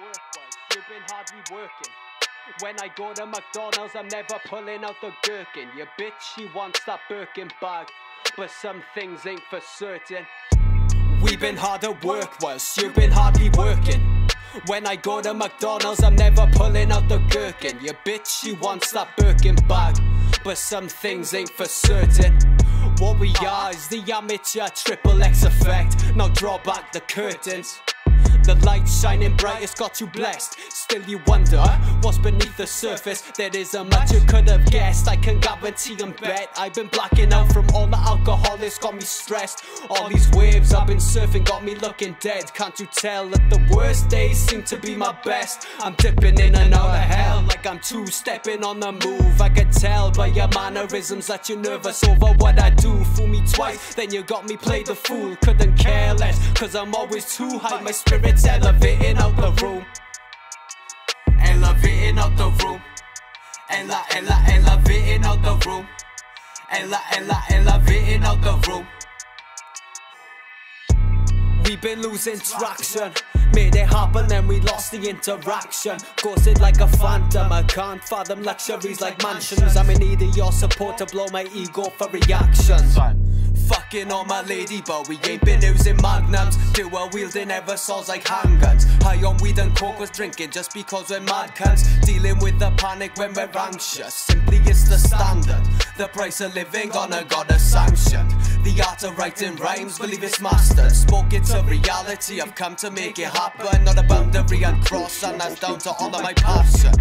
work was you've been hardly working. When I go to McDonald's, I'm never pulling out the gherkin. Your bitch, she wants that Birkin bag, but some things ain't for certain. We've been hard at work whilst you've been hardly working. When I go to McDonald's, I'm never pulling out the gherkin. Your bitch, she wants that Birkin bag, but some things ain't for certain. What we are is the amateur triple X effect. Now draw back the curtains. The light shining bright, it's got you blessed. Still, you wonder what's beneath the surface. There isn't much you could have guessed. I can guarantee and bet I've been blacking out from all the alcohol, it's got me stressed. All these waves I've been surfing got me looking dead. Can't you tell that the worst days seem to be my best? I'm dipping in and out of hell like I'm two stepping on the move. I could tell by your mannerisms that you're nervous over what I do. Fool me twice, then you got me play the fool. Couldn't care less, cause I'm always too high. My spirit's elevating out the room. Elevating out the room. Ella, ella, elevating out the room. Ella, ella, elevating out the room. We've been losing traction. Made it happen, then we lost the interaction. Ghosted like a phantom. I can't fathom luxuries like mansions. I'm in need of your support to blow my ego for reactions. Fucking on my lady, but we ain't been using magnums. Dual wielding aerosols like handguns. High on weed and coke was drinking just because we're mad cunts. Dealing with the panic when we're anxious. Simply it's the standard. The price of living gonna got a sanction. The art of writing rhymes, believe it's mastered. Spoke it to reality, I've come to make it happen. Not a boundary and cross, and that's down to all of my passion.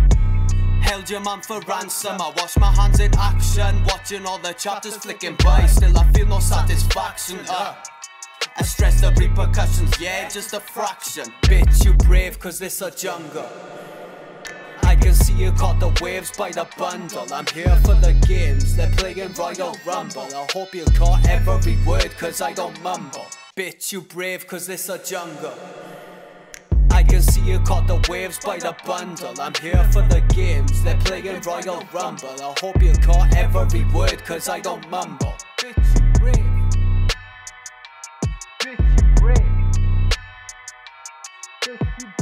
Held your man for ransom. I wash my hands in action. Watching all the chapters flicking by. Still, I feel no satisfaction. Uh. I stress the repercussions, yeah, just a fraction. Bitch, you brave, cause this a jungle. I can see you caught the waves by the bundle. I'm here for the games, they're playing Royal Rumble. I hope you caught every word, cause I don't mumble. Bitch, you brave, cause this a jungle. I can see you caught the waves by the bundle. I'm here for the games, they're playing Royal Rumble. I hope you caught every word, cause I don't mumble. Bitch, you. Bitch, you. Bitch, you